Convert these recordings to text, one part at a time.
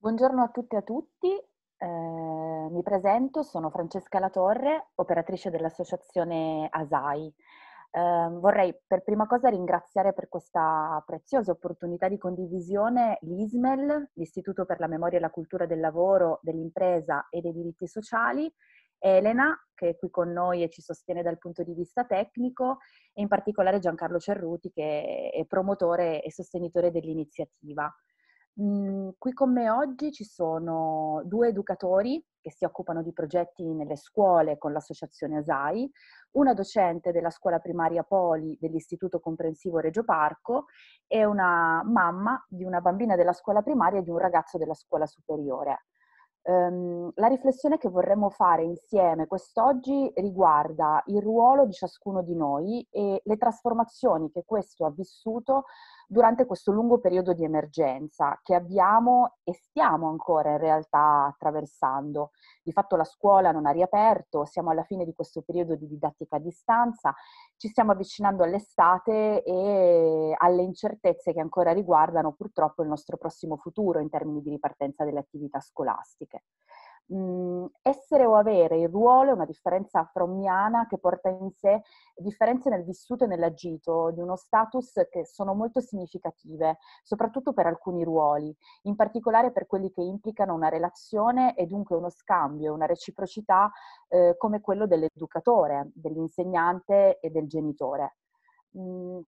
Buongiorno a tutte e a tutti, eh, mi presento, sono Francesca Latorre, operatrice dell'associazione ASAI. Eh, vorrei per prima cosa ringraziare per questa preziosa opportunità di condivisione l'ISMEL, l'Istituto per la Memoria e la Cultura del Lavoro, dell'Impresa e dei Diritti Sociali, Elena, che è qui con noi e ci sostiene dal punto di vista tecnico, e in particolare Giancarlo Cerruti, che è promotore e sostenitore dell'iniziativa. Mm, qui con me oggi ci sono due educatori che si occupano di progetti nelle scuole con l'associazione ASAI, una docente della scuola primaria Poli dell'Istituto Comprensivo Reggio Parco e una mamma di una bambina della scuola primaria e di un ragazzo della scuola superiore. Um, la riflessione che vorremmo fare insieme quest'oggi riguarda il ruolo di ciascuno di noi e le trasformazioni che questo ha vissuto durante questo lungo periodo di emergenza che abbiamo e stiamo ancora in realtà attraversando. Di fatto la scuola non ha riaperto, siamo alla fine di questo periodo di didattica a distanza, ci stiamo avvicinando all'estate e alle incertezze che ancora riguardano purtroppo il nostro prossimo futuro in termini di ripartenza delle attività scolastiche mh, essere o avere il ruolo è una differenza frommiana che porta in sé differenze nel vissuto e nell'agito di uno status che sono molto significative, soprattutto per alcuni ruoli, in particolare per quelli che implicano una relazione e dunque uno scambio, una reciprocità eh, come quello dell'educatore, dell'insegnante e del genitore. Mh,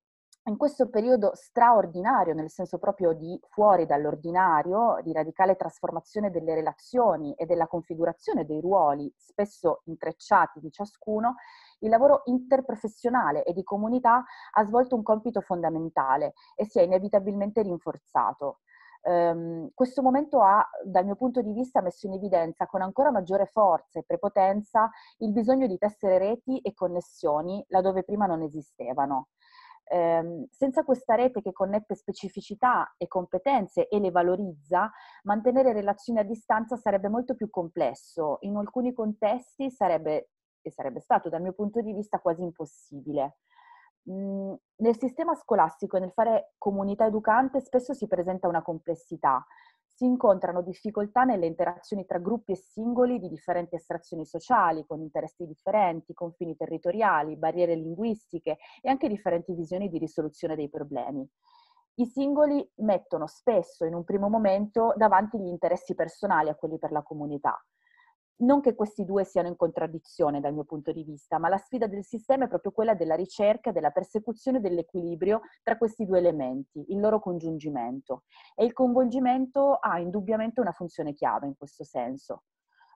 in questo periodo straordinario, nel senso proprio di fuori dall'ordinario, di radicale trasformazione delle relazioni e della configurazione dei ruoli, spesso intrecciati di ciascuno, il lavoro interprofessionale e di comunità ha svolto un compito fondamentale e si è inevitabilmente rinforzato. Um, questo momento ha, dal mio punto di vista, messo in evidenza con ancora maggiore forza e prepotenza il bisogno di tessere reti e connessioni laddove prima non esistevano ehm, senza questa rete che connette specificità e competenze e le valorizza, mantenere relazioni a distanza sarebbe molto più complesso. In alcuni contesti sarebbe, e sarebbe stato dal mio punto di vista quasi impossibile. Mm, nel sistema scolastico e nel fare comunità educante spesso si presenta una complessità si incontrano difficoltà nelle interazioni tra gruppi e singoli di differenti estrazioni sociali, con interessi differenti, confini territoriali, barriere linguistiche e anche differenti visioni di risoluzione dei problemi. I singoli mettono spesso in un primo momento davanti gli interessi personali a quelli per la comunità non che questi due siano in contraddizione dal mio punto di vista, ma la sfida del sistema è proprio quella della ricerca, della persecuzione dell'equilibrio tra questi due elementi, il loro congiungimento. E il coinvolgimento ha indubbiamente una funzione chiave in questo senso.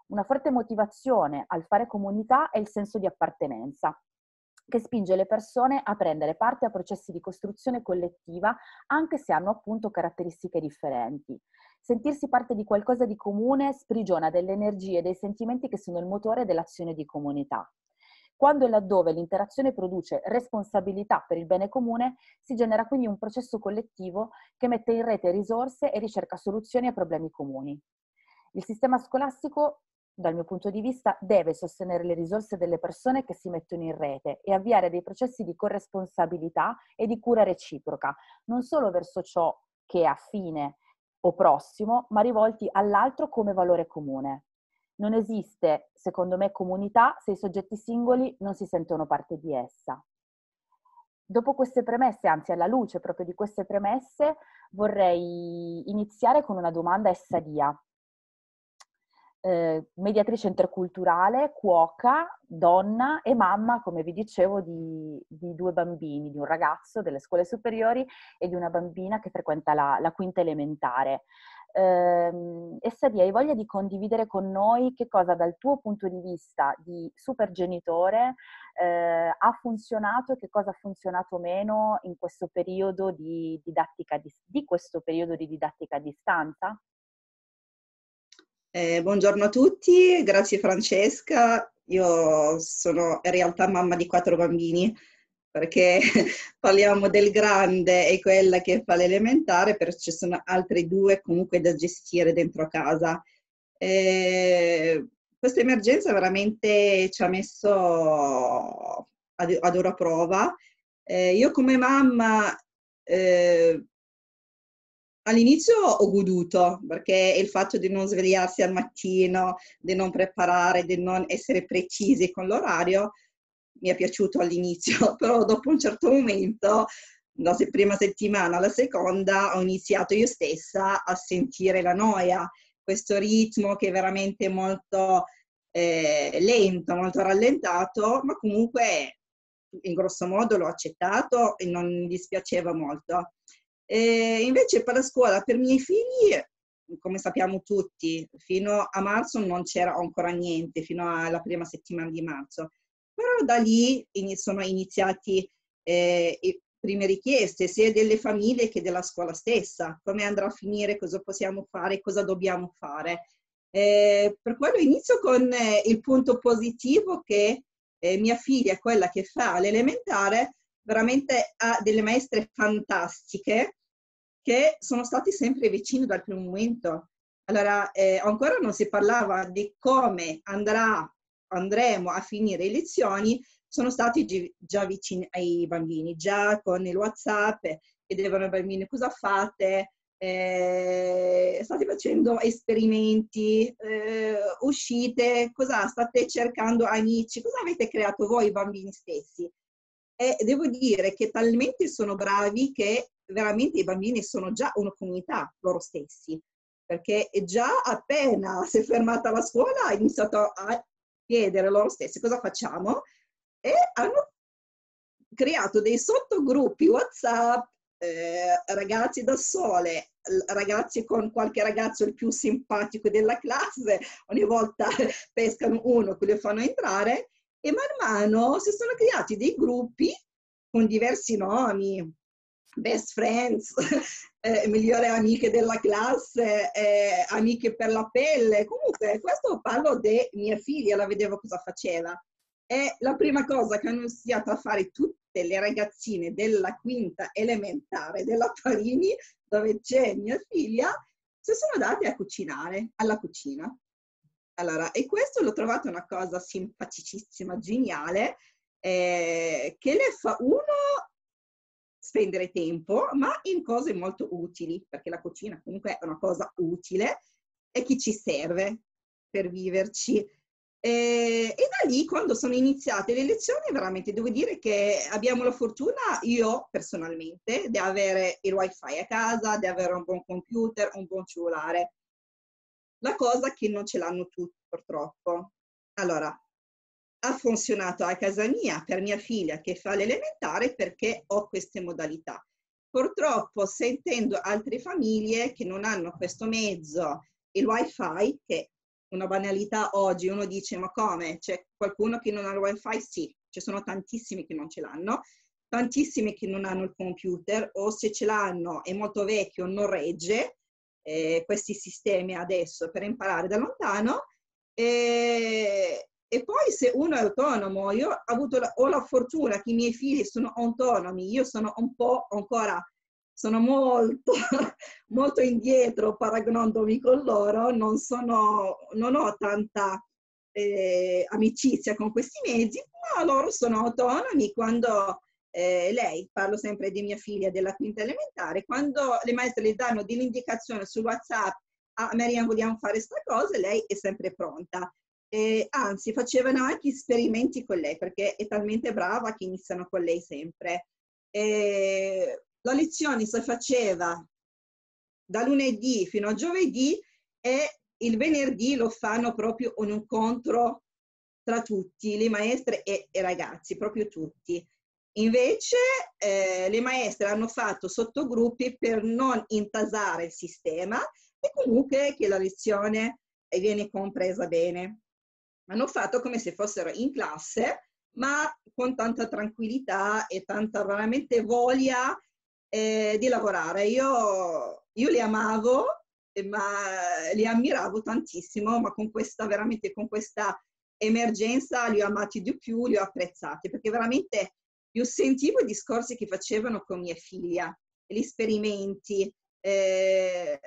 Una forte motivazione al fare comunità è il senso di appartenenza, che spinge le persone a prendere parte a processi di costruzione collettiva anche se hanno appunto caratteristiche differenti. Sentirsi parte di qualcosa di comune sprigiona delle energie e dei sentimenti che sono il motore dell'azione di comunità. Quando e laddove l'interazione produce responsabilità per il bene comune, si genera quindi un processo collettivo che mette in rete risorse e ricerca soluzioni a problemi comuni. Il sistema scolastico, dal mio punto di vista, deve sostenere le risorse delle persone che si mettono in rete e avviare dei processi di corresponsabilità e di cura reciproca, non solo verso ciò che è affine o prossimo, ma rivolti all'altro come valore comune. Non esiste, secondo me, comunità se i soggetti singoli non si sentono parte di essa. Dopo queste premesse, anzi alla luce proprio di queste premesse, vorrei iniziare con una domanda a Essadia, eh, mediatrice interculturale, cuoca, donna e mamma, come vi dicevo, di, di, due bambini, di un ragazzo delle scuole superiori e di una bambina che frequenta la, la quinta elementare. Eh, Essadia, hai voglia di condividere con noi che cosa dal tuo punto di vista di super genitore eh, ha funzionato e che cosa ha funzionato meno in questo periodo di didattica di, di questo periodo di didattica a distanza? Eh, buongiorno a tutti, grazie Francesca. Io sono in realtà mamma di quattro bambini perché parliamo del grande e quella che fa l'elementare, però ci sono altri due comunque da gestire dentro casa. Eh, questa emergenza veramente ci ha messo a, a dura prova. Eh, io come mamma eh, all'inizio ho goduto perché il fatto di non svegliarsi al mattino, di non preparare, di non essere precisi con l'orario mi è piaciuto all'inizio, però dopo un certo momento, la prima settimana, la seconda, ho iniziato io stessa a sentire la noia, questo ritmo che è veramente molto eh, lento, molto rallentato, ma comunque in grosso modo l'ho accettato e non mi dispiaceva molto. E invece per la scuola, per i miei figli, come sappiamo tutti, fino a marzo non c'era ancora niente, fino alla prima settimana di marzo. Però da lì sono iniziati eh, le prime richieste, sia delle famiglie che della scuola stessa, come andrà a finire, cosa possiamo fare, cosa dobbiamo fare. Eh, per quello inizio con eh, il punto positivo che eh, mia figlia, quella che fa l'elementare, veramente ha delle maestre fantastiche che sono stati sempre vicini dal primo momento. Allora, eh, ancora non si parlava di come andrà, andremo a finire le lezioni, sono stati già vicini ai bambini, già con il WhatsApp, chiedevano ai bambini cosa fate, eh, state facendo esperimenti, eh, uscite, cosa state cercando amici, cosa avete creato voi bambini stessi? E devo dire che talmente sono bravi che veramente i bambini sono già una comunità loro stessi, perché già appena si è fermata la scuola ha iniziato a chiedere loro stessi cosa facciamo e hanno creato dei sottogruppi WhatsApp, eh, ragazzi da sole, ragazzi con qualche ragazzo il più simpatico della classe, ogni volta pescano uno che li fanno entrare e man mano si sono creati dei gruppi con diversi nomi, best friends, eh, migliori amiche della classe, eh, amiche per la pelle. Comunque, questo parlo di mia figlia, la vedevo cosa faceva. E la prima cosa che hanno iniziato a fare tutte le ragazzine della quinta elementare della Parini, dove c'è mia figlia, si sono date a cucinare, alla cucina. Allora, e questo l'ho trovato una cosa simpaticissima, geniale, eh, che le fa uno spendere tempo, ma in cose molto utili, perché la cucina comunque è una cosa utile e che ci serve per viverci. E, e, da lì, quando sono iniziate le lezioni, veramente devo dire che abbiamo la fortuna, io personalmente, di avere il wifi a casa, di avere un buon computer, un buon cellulare la cosa che non ce l'hanno tutti purtroppo. Allora, ha funzionato a casa mia per mia figlia che fa l'elementare perché ho queste modalità. Purtroppo sentendo altre famiglie che non hanno questo mezzo, il wifi, che una banalità oggi, uno dice ma come? C'è qualcuno che non ha il wifi? Sì, ci sono tantissimi che non ce l'hanno, tantissimi che non hanno il computer o se ce l'hanno è molto vecchio, non regge eh, questi sistemi adesso per imparare da lontano. E, e, poi se uno è autonomo, io ho, avuto la, ho la fortuna che i miei figli sono autonomi, io sono un po' ancora, sono molto, molto indietro paragonandomi con loro, non, sono, non ho tanta eh, amicizia con questi mezzi, ma loro sono autonomi quando eh, lei, parlo sempre di mia figlia della quinta elementare, quando le maestre le danno dell'indicazione su WhatsApp, a ah, Marianne vogliamo fare questa cosa, lei è sempre pronta. Eh, anzi, facevano anche esperimenti con lei perché è talmente brava che iniziano con lei sempre. Eh, la lezione si faceva da lunedì fino a giovedì e il venerdì lo fanno proprio un incontro tra tutti, le maestre e i ragazzi, proprio tutti. Invece eh, le maestre hanno fatto sottogruppi per non intasare il sistema e comunque che la lezione viene compresa bene. Hanno fatto come se fossero in classe, ma con tanta tranquillità e tanta veramente voglia eh, di lavorare. Io, io li amavo, ma li ammiravo tantissimo, ma con questa veramente con questa emergenza li ho amati di più, li ho apprezzati, perché veramente io sentivo i discorsi che facevano con mia figlia, gli esperimenti. Eh,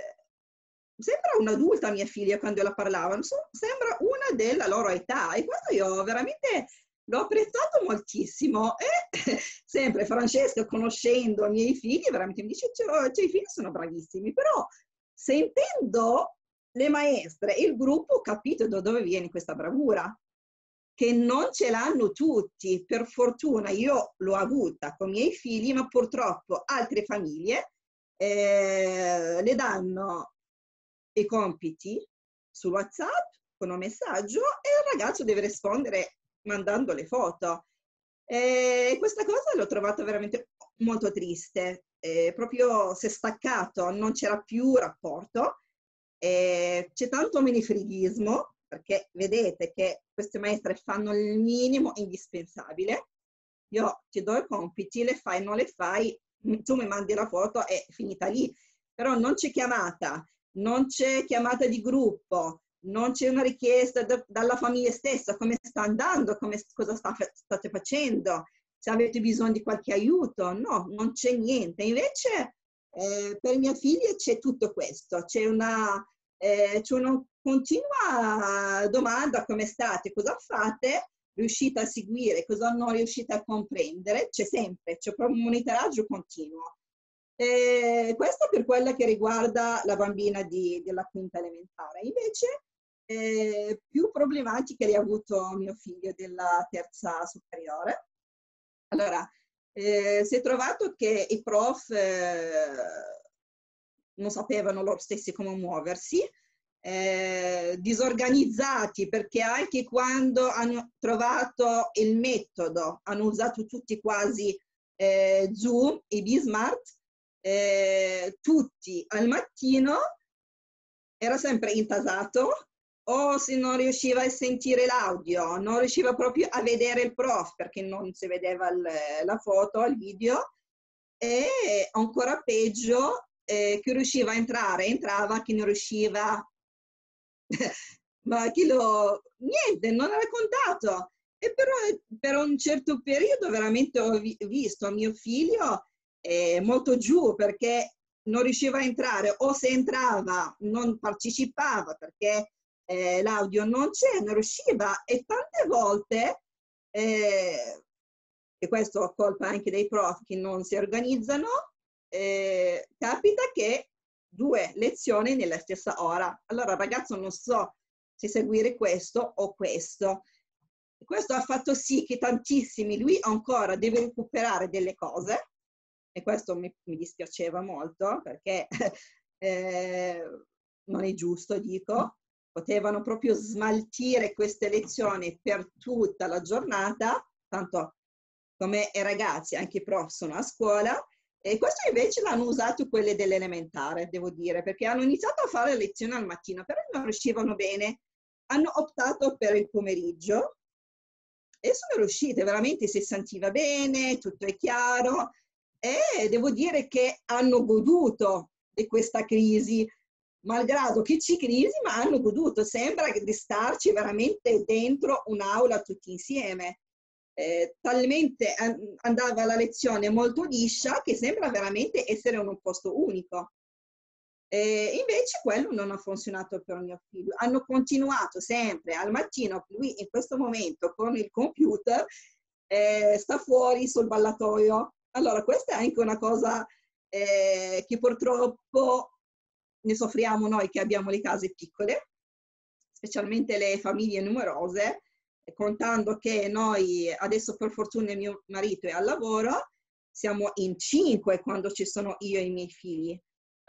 sembra un'adulta mia figlia quando la parlavano, sembra una della loro età e questo io veramente l'ho apprezzato moltissimo e sempre Francesco, conoscendo i miei figli, veramente mi dice, cioè, cioè, i figli sono bravissimi, però sentendo le maestre, il gruppo, ho capito da dove viene questa bravura, che non ce l'hanno tutti. Per fortuna io l'ho avuta con i miei figli, ma purtroppo altre famiglie eh, le danno i compiti su WhatsApp con un messaggio e il ragazzo deve rispondere mandando le foto. E questa cosa l'ho trovata veramente molto triste, e proprio si è staccato, non c'era più rapporto, e c'è tanto menefreghismo, perché vedete che queste maestre fanno il minimo indispensabile. Io ti do i compiti, le fai, non le fai, tu mi mandi la foto e finita lì. Però non c'è chiamata, non c'è chiamata di gruppo, non c'è una richiesta da, dalla famiglia stessa, come sta andando, come, cosa sta, state facendo, se avete bisogno di qualche aiuto. No, non c'è niente. Invece eh, per mia figlia c'è tutto questo, c'è una, eh, c'è una continua domanda come state, cosa fate, riuscite a seguire, cosa non riuscite a comprendere, c'è sempre, c'è proprio un monitoraggio continuo. Eh, questo per quella che riguarda la bambina di, della quinta elementare. Invece eh, più problematiche le ha avuto mio figlio della terza superiore. Allora, eh, si è trovato che i prof eh, non sapevano loro stessi come muoversi, eh, disorganizzati perché anche quando hanno trovato il metodo, hanno usato tutti quasi eh, Zoom e Bismart, eh, tutti al mattino era sempre intasato o se non riusciva a sentire l'audio, non riusciva proprio a vedere il prof perché non si vedeva il, la foto, il video e ancora peggio eh, chi riusciva a entrare entrava, chi non riusciva ma chi lo... niente, non ha raccontato. E però per un certo periodo veramente ho vi- visto mio figlio eh, molto giù perché non riusciva a entrare o se entrava non partecipava perché eh, l'audio non c'è, non riusciva e tante volte, eh, e questo è colpa anche dei prof che non si organizzano, eh, capita che due lezioni nella stessa ora. Allora ragazzo non so se seguire questo o questo. Questo ha fatto sì che tantissimi, lui ancora deve recuperare delle cose e questo mi, mi dispiaceva molto perché eh, non è giusto, dico, potevano proprio smaltire queste lezioni per tutta la giornata, tanto come i ragazzi, anche i prof sono a scuola, e questo invece l'hanno usato quelle dell'elementare, devo dire, perché hanno iniziato a fare lezioni al mattino, però non riuscivano bene. Hanno optato per il pomeriggio e sono riuscite, veramente si sentiva bene, tutto è chiaro e devo dire che hanno goduto di questa crisi, malgrado che ci crisi, ma hanno goduto. Sembra di starci veramente dentro un'aula tutti insieme eh, talmente andava la lezione molto liscia che sembra veramente essere un posto unico. E invece quello non ha funzionato per mio figlio. Hanno continuato sempre al mattino, lui in questo momento con il computer eh, sta fuori sul ballatoio. Allora questa è anche una cosa eh, che purtroppo ne soffriamo noi che abbiamo le case piccole, specialmente le famiglie numerose, contando che noi adesso per fortuna mio marito è al lavoro, siamo in cinque quando ci sono io e i miei figli.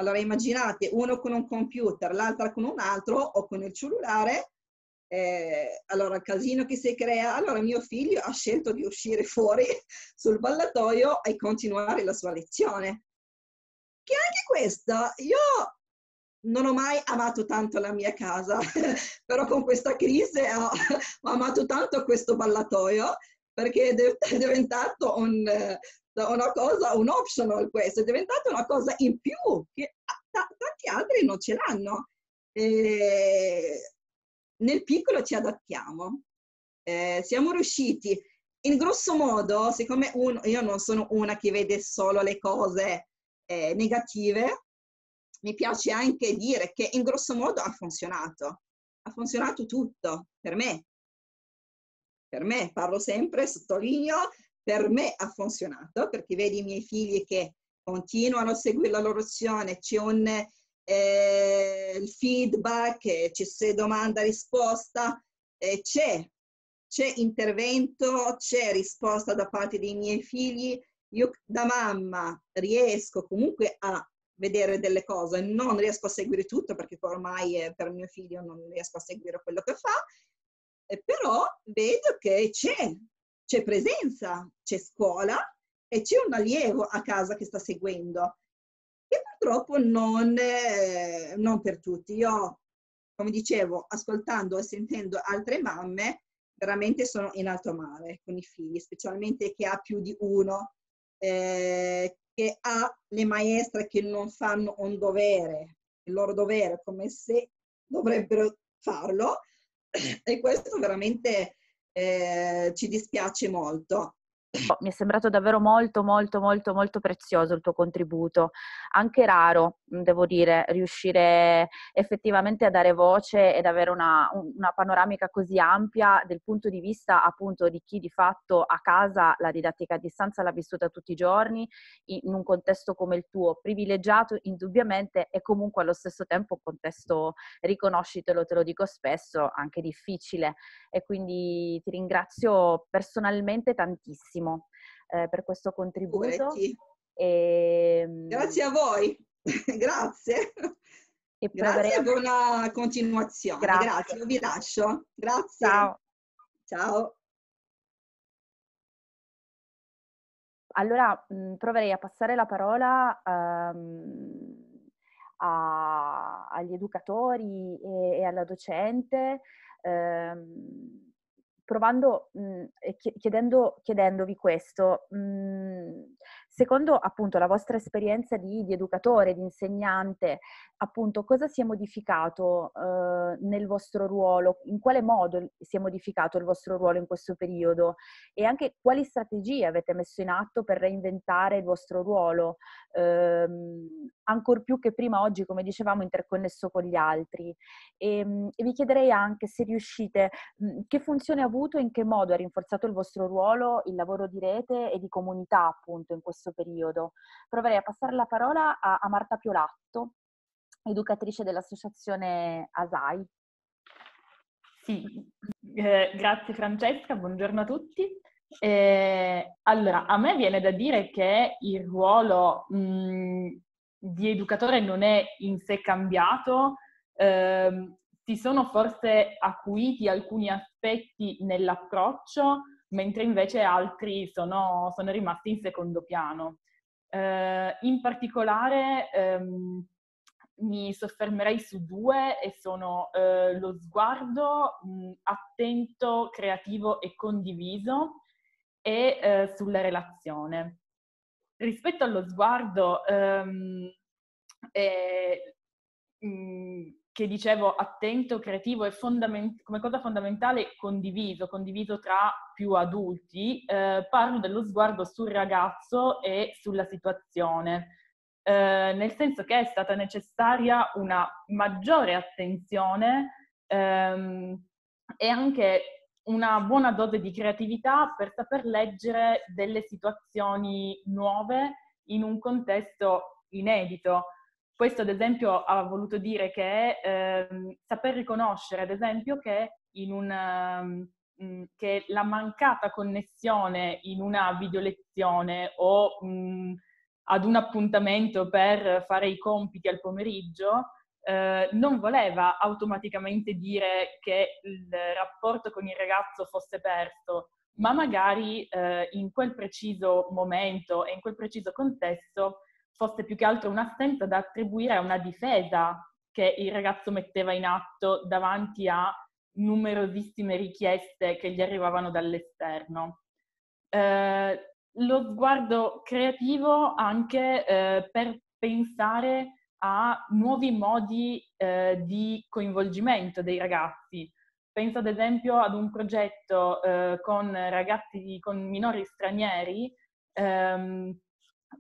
Allora immaginate uno con un computer, l'altra con un altro o con il cellulare. Eh, allora casino che si crea, allora mio figlio ha scelto di uscire fuori sul ballatoio e continuare la sua lezione. Che anche questo, io non ho mai amato tanto la mia casa, però con questa crisi ho, ho, amato tanto questo ballatoio perché è diventato un, una cosa, un optional questo, è diventato una cosa in più che t- tanti altri non ce l'hanno. E nel piccolo ci adattiamo. Eh, siamo riusciti, in grosso modo, siccome un, io non sono una che vede solo le cose eh, negative, mi piace anche dire che in grosso modo ha funzionato. Ha funzionato tutto per me. per me, parlo sempre, sottolineo, per me ha funzionato perché vedi i miei figli che continuano a seguire la loro azione, c'è un eh, feedback, c'è domanda-risposta, eh, c'è, c'è intervento, c'è risposta da parte dei miei figli. Io da mamma riesco comunque a vedere delle cose, non riesco a seguire tutto perché ormai eh, per mio figlio non riesco a seguire quello che fa, eh, però vedo che c'è, c'è presenza, c'è scuola e c'è un allievo a casa che sta seguendo. Purtroppo non, eh, non per tutti. Io, come dicevo, ascoltando e sentendo altre mamme, veramente sono in alto mare con i figli, specialmente chi ha più di uno, eh, che ha le maestre che non fanno un dovere, il loro dovere, come se dovrebbero farlo, e questo veramente eh, ci dispiace molto. Mi è sembrato davvero molto, molto, molto, molto prezioso il tuo contributo. Anche raro, mm, devo dire, riuscire effettivamente a dare voce ed avere una, una, panoramica così ampia del punto di vista appunto di chi di fatto a casa la didattica a distanza l'ha vissuta tutti i giorni in un contesto come il tuo, privilegiato indubbiamente e comunque allo stesso tempo un contesto, riconoscitelo, te lo dico spesso, anche difficile. E quindi ti ringrazio personalmente tantissimo tantissimo eh, per questo contributo. E, ehm, Grazie a voi, grazie. E Grazie e buona continuazione. Grazie. Grazie, vi lascio. Grazie. Ciao. Ciao. Allora mh, proverei a passare la parola um, a, agli educatori e, e alla docente. Um, provando mh, e chiedendo, chiedendovi questo, mh, secondo appunto la vostra esperienza di, di, educatore, di insegnante, appunto cosa si è modificato eh, nel vostro ruolo, in quale modo si è modificato il vostro ruolo in questo periodo? E anche quali strategie avete messo in atto per reinventare il vostro ruolo, ehm, ancor più che prima oggi, come dicevamo, interconnesso con gli altri. E, e vi chiederei anche se riuscite, che funzione ha avuto avuto e in che modo ha rinforzato il vostro ruolo, il lavoro di rete e di comunità appunto in questo periodo. Proverei a passare la parola a, a Marta Piolatto, educatrice dell'associazione ASAI. Sì, eh, grazie Francesca, buongiorno a tutti. Eh, allora, a me viene da dire che il ruolo mh, di educatore non è in sé cambiato, eh, si sono forse acuiti alcuni aspetti nell'approccio, mentre invece altri sono, sono rimasti in secondo piano. Eh, in particolare ehm, mi soffermerei su due e sono eh, lo sguardo mh, attento, creativo e condiviso e eh, sulla relazione. Rispetto allo sguardo, ehm, mh, che dicevo attento, creativo e fondament- come cosa fondamentale condiviso, condiviso tra più adulti, eh, parlo dello sguardo sul ragazzo e sulla situazione, eh, nel senso che è stata necessaria una maggiore attenzione ehm, e anche una buona dose di creatività per saper leggere delle situazioni nuove in un contesto inedito. Questo, ad esempio, ha voluto dire che ehm, saper riconoscere, ad esempio, che, una, mh, mm, che, la mancata connessione in una videolezione o mh, mm, ad un appuntamento per fare i compiti al pomeriggio eh, non voleva automaticamente dire che il rapporto con il ragazzo fosse perso, ma magari eh, in quel preciso momento e in quel preciso contesto fosse più che altro un'assenza da attribuire a una difesa che il ragazzo metteva in atto davanti a numerosissime richieste che gli arrivavano dall'esterno. Eh, lo sguardo creativo anche eh, per pensare a nuovi modi eh, di coinvolgimento dei ragazzi. Penso ad esempio ad un progetto eh, con ragazzi con minori stranieri ehm,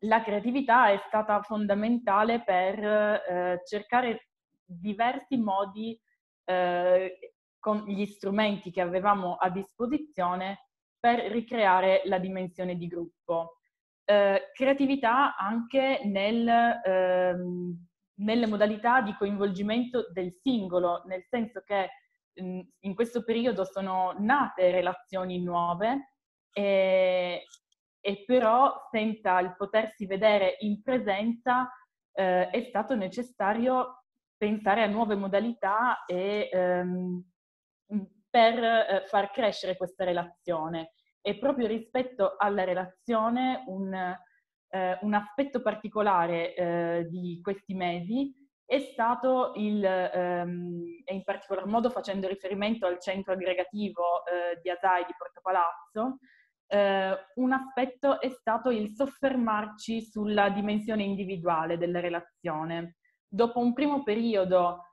la creatività è stata fondamentale per eh, cercare diversi modi eh, con gli strumenti che avevamo a disposizione per ricreare la dimensione di gruppo. Eh, creatività anche nel, ehm, nelle modalità di coinvolgimento del singolo, nel senso che in questo periodo sono nate relazioni nuove e, e però senza il potersi vedere in presenza eh, è stato necessario pensare a nuove modalità e, ehm, per eh, far crescere questa relazione. E proprio rispetto alla relazione, un, eh, un aspetto particolare eh, di questi mesi è stato il, ehm, e in particolar modo facendo riferimento al centro aggregativo eh, di Asai di Porto Palazzo, eh, un aspetto è stato il soffermarci sulla dimensione individuale della relazione. Dopo un primo periodo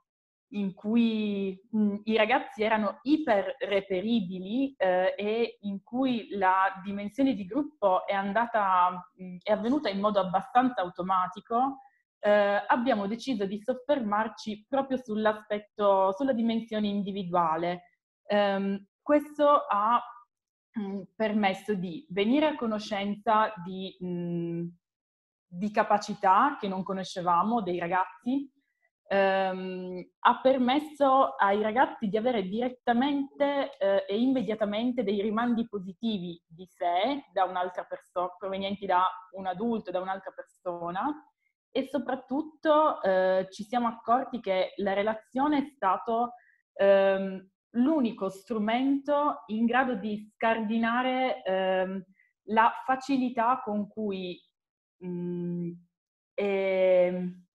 in cui mh, i ragazzi erano iper reperibili eh, e in cui la dimensione di gruppo è, andata, mh, è avvenuta in modo abbastanza automatico, eh, abbiamo deciso di soffermarci proprio sull'aspetto, sulla dimensione individuale. Um, questo ha mh, permesso di venire a conoscenza di, di capacità che non conoscevamo dei ragazzi, ehm, ha permesso ai ragazzi di avere direttamente eh, e immediatamente dei rimandi positivi di sé da persona, provenienti da un adulto, da un'altra persona. E soprattutto eh, ci siamo accorti che la relazione è stato ehm, l'unico strumento in grado di scardinare ehm, la facilità con cui mh, mm, eh,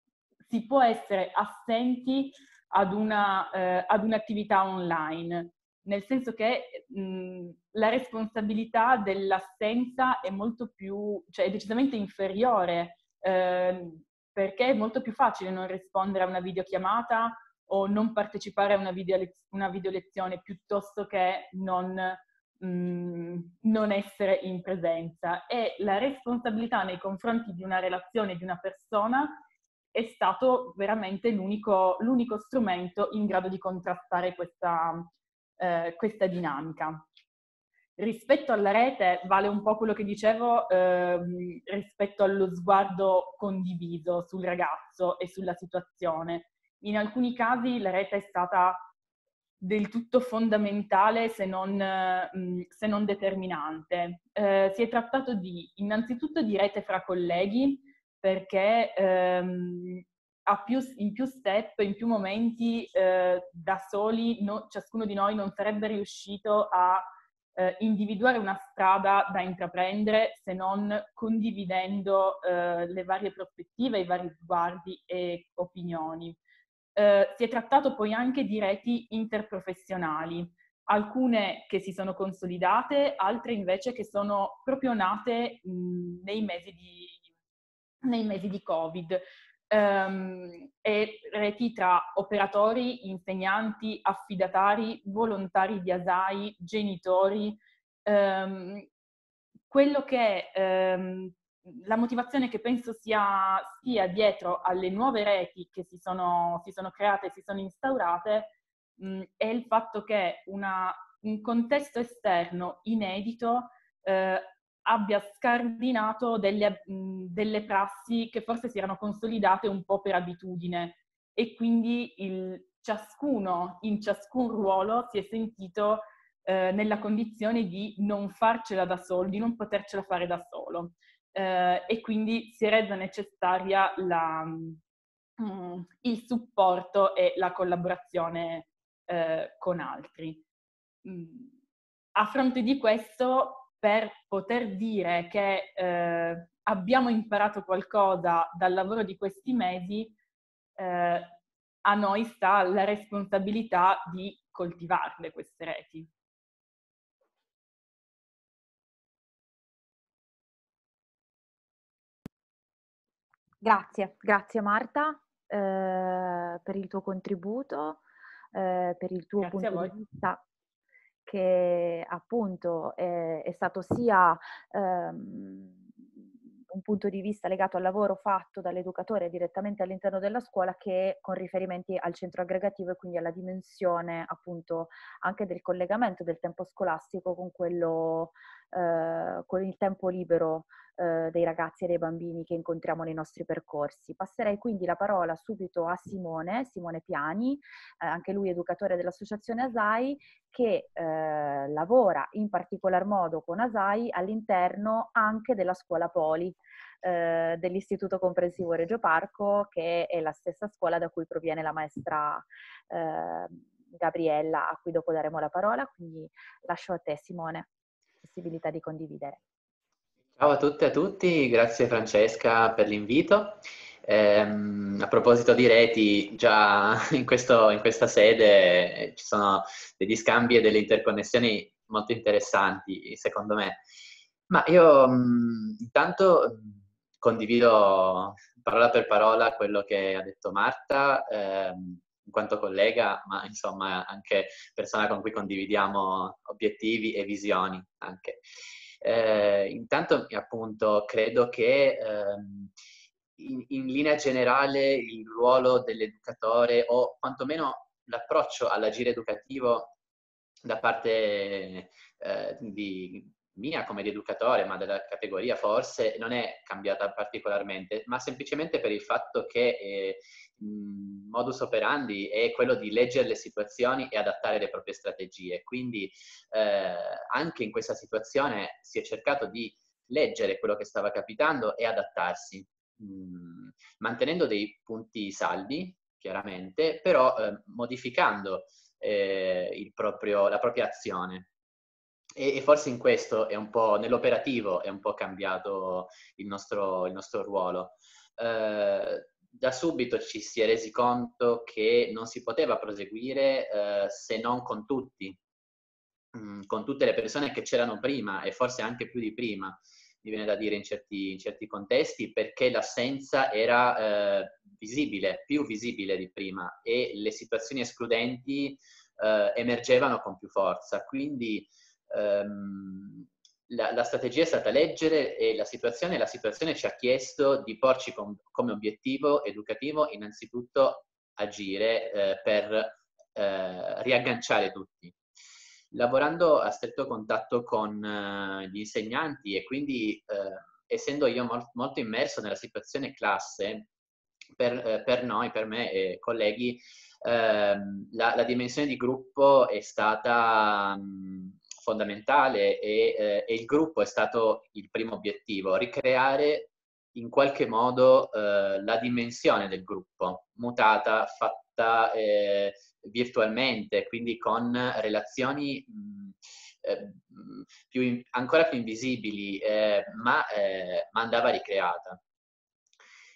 si può essere assenti ad, una, eh, ad un'attività online, nel senso che mh, la responsabilità dell'assenza è molto più, cioè è decisamente inferiore, eh, perché è molto più facile non rispondere a una videochiamata o non partecipare a una, video, una videolezione piuttosto che non, mh, non essere in presenza. E la responsabilità nei confronti di una relazione, di una persona, è stato veramente l'unico, l'unico strumento in grado di contrastare questa, eh, questa, dinamica. Rispetto alla rete vale un po' quello che dicevo eh, rispetto allo sguardo condiviso sul ragazzo e sulla situazione. In alcuni casi la rete è stata del tutto fondamentale se non, se non determinante. Eh, si è trattato di innanzitutto di rete fra colleghi, perché ehm, più, in più step, in più momenti, eh, da soli, no, ciascuno di noi non sarebbe riuscito a eh, individuare una strada da intraprendere se non condividendo eh, le varie prospettive, i vari sguardi e opinioni. Eh, si è trattato poi anche di reti interprofessionali, alcune che si sono consolidate, altre invece che sono proprio nate mh, nei mesi di nei mesi di Covid um, e reti tra operatori, insegnanti, affidatari, volontari di ASAI, genitori. Um, quello che um, la motivazione che penso sia, sia, dietro alle nuove reti che si sono, si sono create, si sono instaurate, mh, è il fatto che una, un contesto esterno inedito eh, abbia scardinato delle, delle, prassi che forse si erano consolidate un po' per abitudine e quindi il, ciascuno in ciascun ruolo si è sentito eh, nella condizione di non farcela da solo, di non potercela fare da solo eh, e quindi si è resa necessaria la, il supporto e la collaborazione eh, con altri. A fronte di questo per poter dire che eh, abbiamo imparato qualcosa dal lavoro di questi mesi, eh, a noi sta la responsabilità di coltivarle queste reti. Grazie, grazie Marta eh, per il tuo contributo, eh, per il tuo grazie punto di vista che appunto è, è stato sia ehm, un punto di vista legato al lavoro fatto dall'educatore direttamente all'interno della scuola che con riferimenti al centro aggregativo e quindi alla dimensione appunto anche del collegamento del tempo scolastico con quello eh, con il tempo libero eh, dei ragazzi e dei bambini che incontriamo nei nostri percorsi. Passerei quindi la parola subito a Simone, Simone Piani, eh, anche lui educatore dell'associazione ASAI, che eh, lavora in particolar modo con ASAI all'interno anche della scuola Poli eh, dell'Istituto Comprensivo Reggio Parco, che è la stessa scuola da cui proviene la maestra Gabriella, a cui dopo daremo la parola, quindi lascio a te Simone possibilità di condividere. Ciao a tutte e a tutti, grazie Francesca per l'invito. Eh, a proposito di reti, già in, questo, in, questa sede eh, ci sono degli scambi e delle interconnessioni molto interessanti, secondo me. Ma io mm, intanto condivido parola per parola quello che ha detto Marta, ehm, in quanto collega, ma insomma anche persona con cui condividiamo obiettivi e visioni anche. Eh, intanto appunto credo che ehm, in, in, linea generale il ruolo dell'educatore o quantomeno l'approccio all'agire educativo da parte eh, di, mia come di ma della categoria forse, non è cambiata particolarmente, ma semplicemente per il fatto che eh, modus operandi è quello di leggere le situazioni e adattare le proprie strategie. Quindi eh, anche in questa situazione si è cercato di leggere quello che stava capitando e adattarsi, mh, mantenendo dei punti saldi, chiaramente, però eh, modificando eh, proprio, la propria azione. E, e, forse in questo è un po', nell'operativo è un po' cambiato il nostro, il nostro ruolo. Eh, da subito ci si è resi conto che non si poteva proseguire eh, se non con tutti, mm, con tutte le persone che c'erano prima e forse anche più di prima, mi viene da dire in certi, in certi contesti, perché l'assenza era eh, visibile, più visibile di prima e le situazioni escludenti eh, emergevano con più forza. Quindi ehm, la, la, strategia è stata leggere e la situazione, la situazione ci ha chiesto di porci com, come obiettivo educativo innanzitutto agire eh, per eh, riagganciare tutti. Lavorando a stretto contatto con eh, gli insegnanti e quindi eh, essendo io molt, molto immerso nella situazione classe, per, eh, per noi, per me e colleghi, ehm, la, la, dimensione di gruppo è stata mh, fondamentale e, eh, e, il gruppo è stato il primo obiettivo, ricreare in qualche modo eh, la dimensione del gruppo, mutata, fatta eh, virtualmente, quindi con relazioni mh, eh, più ancora più invisibili, eh, ma, eh, ma, andava ricreata.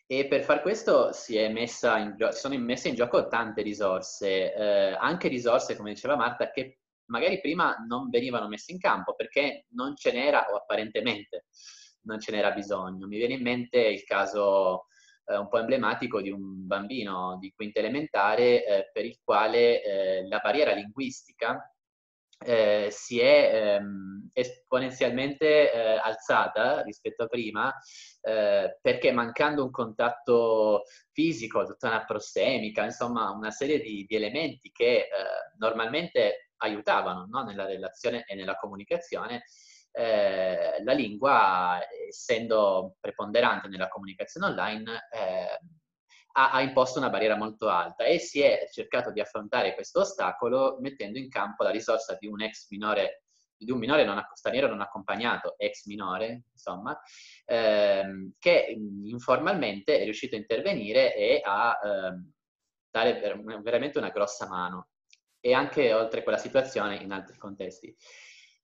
E per far questo si, gio- sono messe in gioco tante risorse, anche risorse, come diceva Marta, che magari prima non venivano messe in campo perché non ce n'era o apparentemente non ce n'era bisogno. Mi viene in mente il caso eh, un po' emblematico di un bambino di quinta elementare eh, per il quale eh, la barriera linguistica eh, si è ehm, esponenzialmente eh, alzata rispetto a prima eh, perché mancando un contatto fisico, tutta una prossemica, insomma una serie di, di elementi che normalmente aiutavano no? nella relazione e nella comunicazione, eh, la lingua, essendo preponderante nella comunicazione online, eh, ha, ha, imposto una barriera molto alta e si è cercato di affrontare questo ostacolo mettendo in campo la risorsa di un ex minore di un minore non, straniero non accompagnato, ex minore, insomma, ehm, che informalmente è riuscito a intervenire e a ehm, dare ver- veramente una grossa mano e anche oltre quella situazione in altri contesti.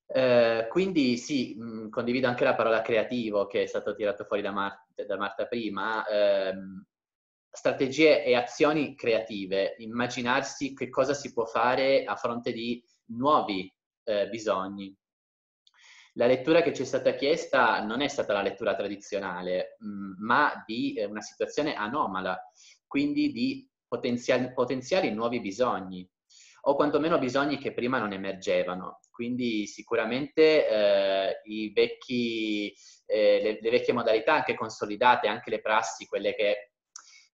Eh, quindi sì, mh, condivido anche la parola creativo che è stato tirato fuori da, Mar- da Marta prima. Eh, strategie e azioni creative, immaginarsi che cosa si può fare a fronte di nuovi eh, bisogni. La lettura che ci è stata chiesta non è stata la lettura tradizionale, mh, ma di eh, una situazione anomala, quindi di potenziali, potenziali nuovi bisogni o quantomeno bisogni che prima non emergevano. quindi sicuramente eh, vecchi, eh, le, le, vecchie modalità anche consolidate, anche le prassi, quelle che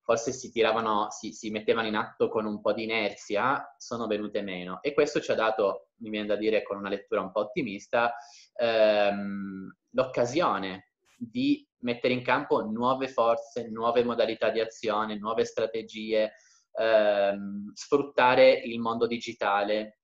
forse si tiravano, si, si, mettevano in atto con un po' di inerzia, sono venute meno. E questo ci ha dato, mi viene da dire con una lettura un po' ottimista, ehm, l'occasione di mettere in campo nuove forze, nuove modalità di azione, nuove strategie, ehm, sfruttare il mondo digitale.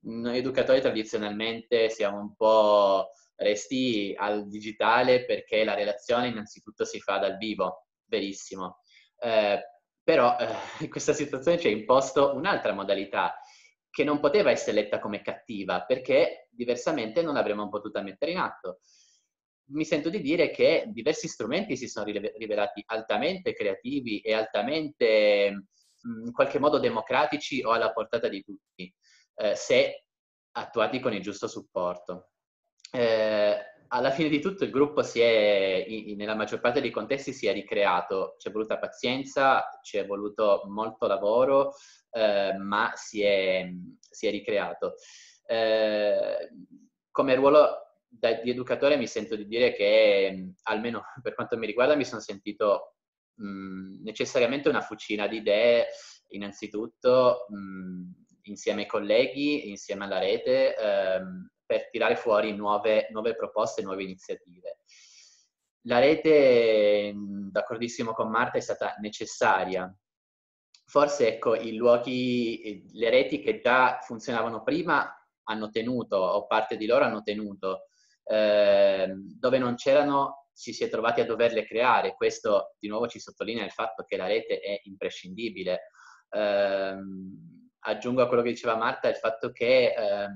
Noi educatori tradizionalmente siamo un po' resti al digitale perché la relazione innanzitutto si fa dal vivo, verissimo. Eh, però eh, questa situazione ci ha imposto un'altra modalità che non poteva essere letta come cattiva perché diversamente non l'avremmo potuta mettere in atto. Mi sento di dire che diversi strumenti si sono rivelati altamente creativi e altamente in qualche modo democratici o alla portata di tutti, eh, se attuati con il giusto supporto. Eh, alla fine di tutto il gruppo si è, nella maggior parte dei contesti, si è ricreato, ci è voluta pazienza, ci è voluto molto lavoro, eh, ma si è, si è ricreato. Eh, come ruolo da, di educatore mi sento di dire che, almeno per quanto mi riguarda, mi sono sentito mh, necessariamente una fucina di idee, innanzitutto mh, insieme ai colleghi, insieme alla rete, ehm, per tirare fuori nuove, nuove proposte, nuove iniziative. La rete, d'accordissimo con Marta, è stata necessaria. Forse ecco, i luoghi, le reti che già funzionavano prima hanno tenuto, o parte di loro hanno tenuto, eh, dove non c'erano ci si è trovati a doverle creare. Questo di nuovo ci sottolinea il fatto che la rete è imprescindibile. Eh, aggiungo a quello che diceva Marta il fatto che eh,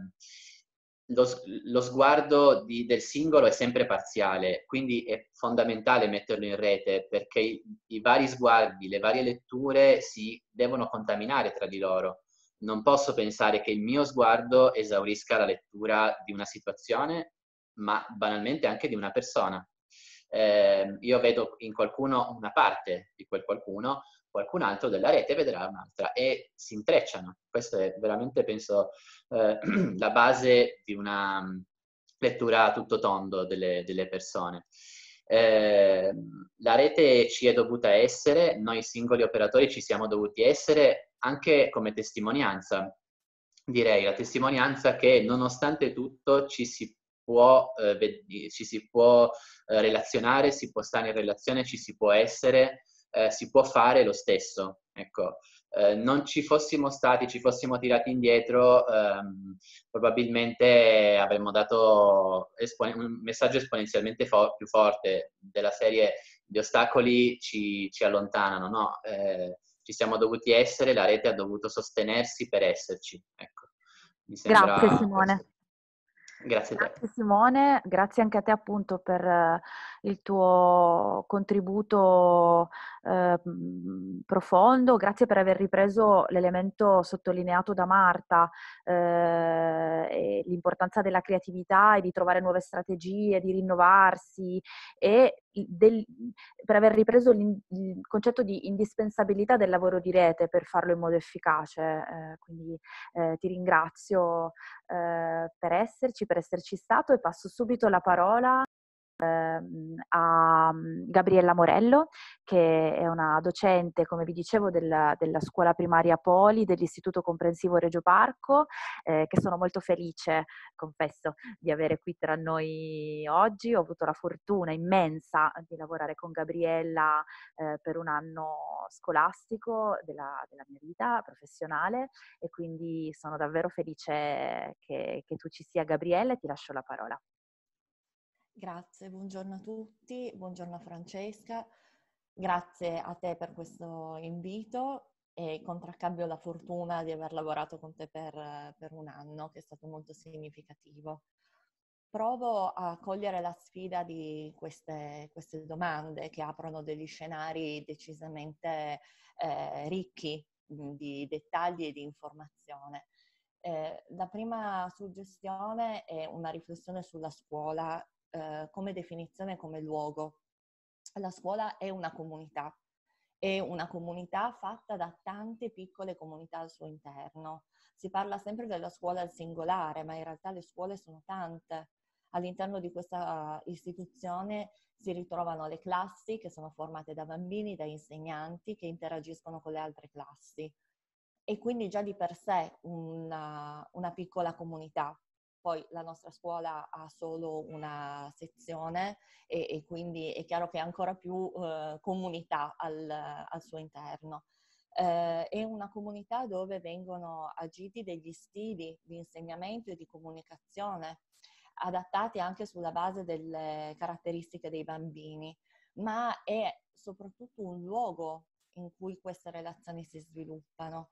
lo, lo, sguardo di, del singolo è sempre parziale, quindi è fondamentale metterlo in rete perché i, i vari sguardi, le varie letture si devono contaminare tra di loro. Non posso pensare che il mio sguardo esaurisca la lettura di una situazione, ma banalmente anche di una persona eh, io vedo in qualcuno una parte di quel qualcuno, qualcun altro della rete vedrà un'altra e si intrecciano. Questo è veramente, penso, eh, la base di una mm, lettura a tutto tondo delle, delle persone. Eh, la rete ci è dovuta essere, noi singoli operatori ci siamo dovuti essere anche come testimonianza. Direi la testimonianza che nonostante tutto ci si può, eh, ci si può eh, relazionare, si può stare in relazione, ci si può essere, eh, si può fare lo stesso. Ecco, eh, non ci fossimo stati, ci fossimo tirati indietro, ehm, probabilmente avremmo dato espon- un messaggio esponenzialmente fo- più forte della serie di ostacoli ci, ci allontanano, no? Eh, ci siamo dovuti essere, la rete ha dovuto sostenersi per esserci. Ecco. Grazie Simone. Grazie a te. Grazie Simone, grazie anche a te appunto per il tuo contributo eh, profondo, grazie per aver ripreso l'elemento sottolineato da Marta, eh, l'importanza della creatività e di trovare nuove strategie, di rinnovarsi e del, per aver ripreso il concetto di indispensabilità del lavoro di rete per farlo in modo efficace. Eh, quindi eh, ti ringrazio eh, per esserci, per esserci stato e passo subito la parola a mm, Gabriella Morello, che è una docente, come vi dicevo, della, della scuola primaria Poli dell'Istituto Comprensivo Reggio Parco, eh, che sono molto felice, confesso, di avere qui tra noi oggi. Ho avuto la fortuna immensa di lavorare con Gabriella eh, per un anno scolastico della, della, mia vita professionale e quindi sono davvero felice che, che tu ci sia Gabriella e ti lascio la parola. Grazie, buongiorno a tutti, buongiorno a Francesca, grazie a te per questo invito e contraccambio la fortuna di aver lavorato con te per, per un anno, che è stato molto significativo. Provo a cogliere la sfida di queste, queste domande che aprono degli scenari decisamente eh, ricchi di dettagli e di informazione. Eh, la prima suggestione è una riflessione sulla scuola eh, come definizione, come luogo. La scuola è una comunità è una comunità fatta da tante piccole comunità al suo interno. Si parla sempre della scuola al singolare, ma in realtà le scuole sono tante. All'interno di questa istituzione si ritrovano le classi che sono formate da bambini, da insegnanti che interagiscono con le altre classi e quindi già di per sé una, una piccola comunità. Poi la nostra scuola ha solo una sezione e, e quindi è chiaro che ha ancora più eh, comunità al, al, suo interno. Eh, è una comunità dove vengono agiti degli stili di insegnamento e di comunicazione adattati anche sulla base delle caratteristiche dei bambini, ma è soprattutto un luogo in cui queste relazioni si sviluppano.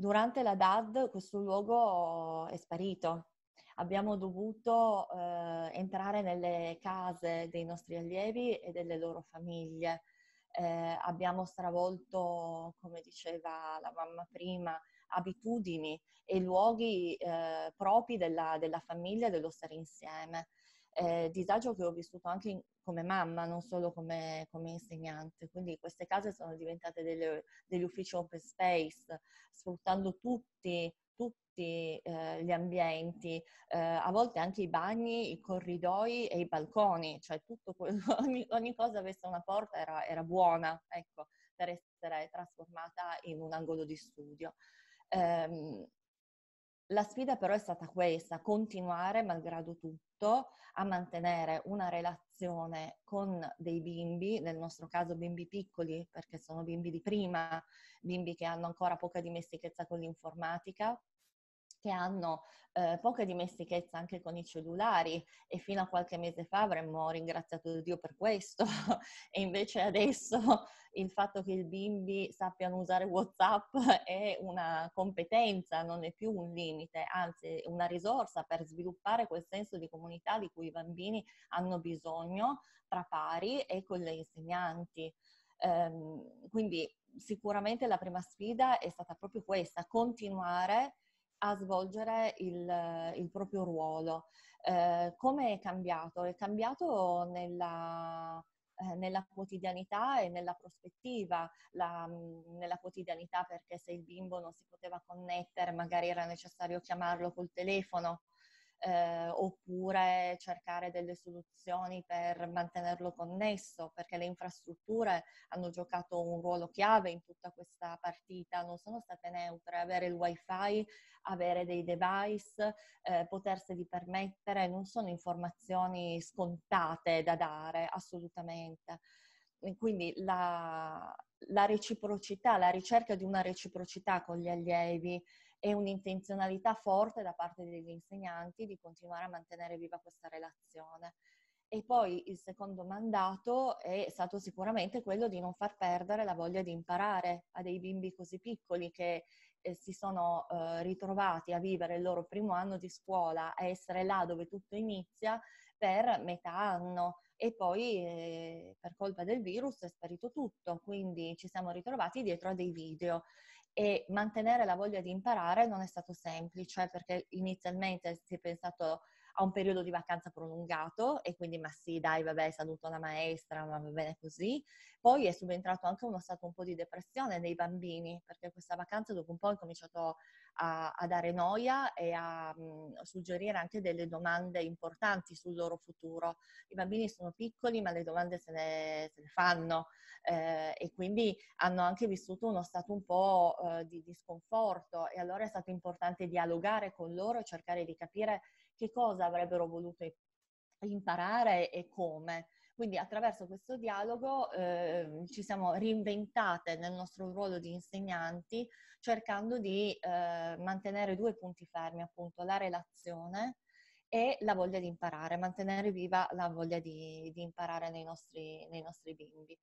Durante la DAD questo luogo è sparito. Abbiamo dovuto eh, entrare nelle case dei nostri allievi e delle loro famiglie. Eh, abbiamo stravolto, come diceva la mamma prima, abitudini e luoghi eh, propri della, della, famiglia e dello stare insieme. Eh, disagio che ho vissuto anche in, come mamma, non solo come, come, insegnante. Quindi queste case sono diventate delle, degli uffici open space, sfruttando tutti, tutti eh, gli ambienti, eh, a volte anche i bagni, i corridoi e i balconi, cioè tutto, ogni, ogni cosa avesse una porta era, era buona, ecco, per essere trasformata in un angolo di studio. Ehm, la sfida però è stata questa, continuare malgrado tutto a mantenere una relazione con dei bimbi, nel nostro caso bimbi piccoli perché sono bimbi di prima, bimbi che hanno ancora poca dimestichezza con l'informatica, che hanno eh, poca dimestichezza anche con i cellulari e fino a qualche mese fa avremmo ringraziato Dio per questo e invece adesso il fatto che i bimbi sappiano usare WhatsApp è una competenza, non è più un limite, anzi è una risorsa per sviluppare quel senso di comunità di cui i bambini hanno bisogno tra pari e con le insegnanti. Um, quindi sicuramente la prima sfida è stata proprio questa, continuare a svolgere il, il proprio ruolo. Eh, come è cambiato? È cambiato nella, eh, nella quotidianità e nella prospettiva, la, nella quotidianità perché se il bimbo non si poteva connettere magari era necessario chiamarlo col telefono, eh, oppure cercare delle soluzioni per mantenerlo connesso, perché le infrastrutture hanno giocato un ruolo chiave in tutta questa partita, non sono state neutre, avere il wifi, avere dei device, eh, poterseli permettere, non sono informazioni scontate da dare, assolutamente. Quindi la, la reciprocità, la ricerca di una reciprocità con gli allievi e un'intenzionalità forte da parte degli insegnanti di continuare a mantenere viva questa relazione. E poi il secondo mandato è stato sicuramente quello di non far perdere la voglia di imparare a dei bimbi così piccoli che eh, si sono eh, ritrovati a vivere il loro primo anno di scuola, a essere là dove tutto inizia per metà anno e poi eh, per colpa del virus è sparito tutto, quindi ci siamo ritrovati dietro a dei video. E mantenere la voglia di imparare non è stato semplice perché inizialmente si è pensato a un periodo di vacanza prolungato e quindi ma sì dai vabbè saluto la maestra ma va bene così. Poi è subentrato anche uno stato un po' di depressione nei bambini perché questa vacanza dopo un po' ha cominciato a, a dare noia e a mh, suggerire anche delle domande importanti sul loro futuro. I bambini sono piccoli ma le domande se ne, se ne fanno eh, e quindi hanno anche vissuto uno stato un po' eh, di, di sconforto e allora è stato importante dialogare con loro e cercare di capire che cosa avrebbero voluto imparare e come. Quindi attraverso questo dialogo eh, ci siamo reinventate nel nostro ruolo di insegnanti cercando di eh, mantenere due punti fermi, appunto la relazione e la voglia di imparare, mantenere viva la voglia di, di imparare nei nostri, nei nostri bimbi.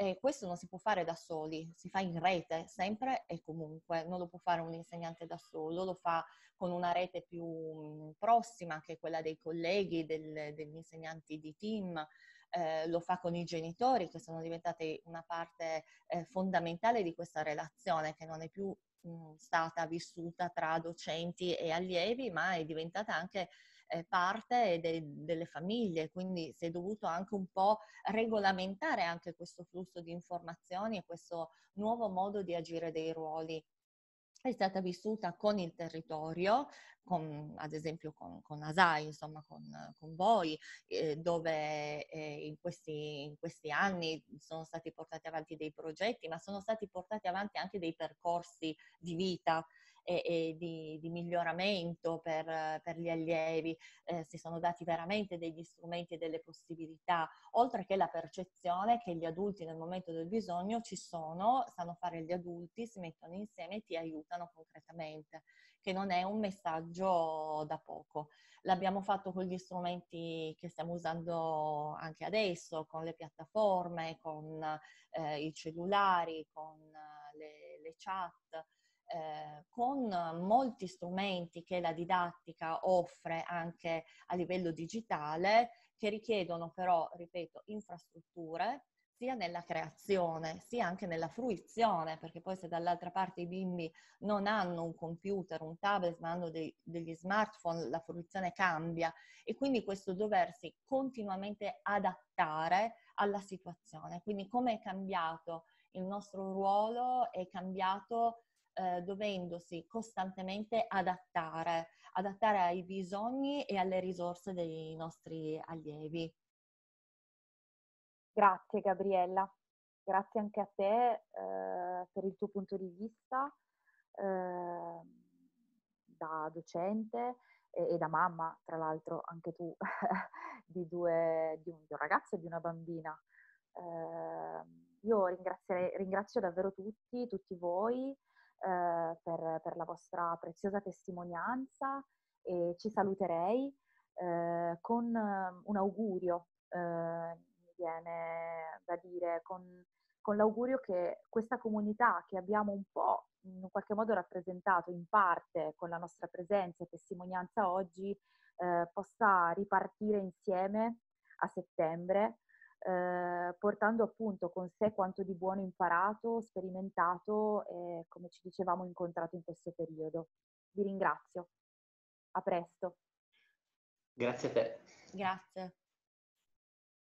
E questo non si può fare da soli, si fa in rete sempre e comunque, non lo può fare un insegnante da solo, lo fa con una rete più prossima che è quella dei colleghi, del, degli insegnanti di team, eh, lo fa con i genitori che sono diventati una parte eh, fondamentale di questa relazione che non è più mh, stata vissuta tra docenti e allievi, ma è diventata anche eh, parte de- delle famiglie, quindi si è dovuto anche un po' regolamentare anche questo flusso di informazioni e questo nuovo modo di agire dei ruoli. È stata vissuta con il territorio, con, ad esempio con, con ASAI, insomma con, con voi, eh, dove eh, in, questi, in, questi, anni sono stati portati avanti dei progetti, ma sono stati portati avanti anche dei percorsi di vita e, e di, di, miglioramento per, per gli allievi, eh, si sono dati veramente degli strumenti e delle possibilità, oltre che la percezione che gli adulti nel momento del bisogno ci sono, sanno fare gli adulti, si mettono insieme e ti aiutano concretamente, che non è un messaggio da poco. L'abbiamo fatto con gli strumenti che stiamo usando anche adesso, con le piattaforme, con eh, i cellulari, con le, le chat eh, con molti strumenti che la didattica offre anche a livello digitale, che richiedono però, ripeto, infrastrutture, sia nella creazione, sia anche nella fruizione, perché poi se dall'altra parte i bimbi non hanno un computer, un tablet, ma hanno dei, degli smartphone, la fruizione cambia e quindi questo doversi continuamente adattare alla situazione. Quindi come è cambiato il nostro ruolo, è cambiato eh, dovendosi costantemente adattare, adattare ai bisogni e alle risorse dei nostri allievi. Grazie Gabriella, grazie anche a te eh, per il tuo punto di vista eh, da docente e, e, da mamma, tra l'altro anche tu, di, due, di, un, di, un, ragazzo e di una bambina. Eh, io ringrazio davvero tutti, tutti voi eh, per, per, la vostra preziosa testimonianza e ci saluterei eh, con un augurio, eh, mi viene da dire, con, con l'augurio che questa comunità che abbiamo un po' in qualche modo rappresentato in parte con la nostra presenza e testimonianza oggi eh, possa ripartire insieme a settembre eh, portando appunto con sé quanto di buono imparato, sperimentato e come ci dicevamo incontrato in questo periodo. Vi ringrazio. A presto. Grazie a te. Grazie.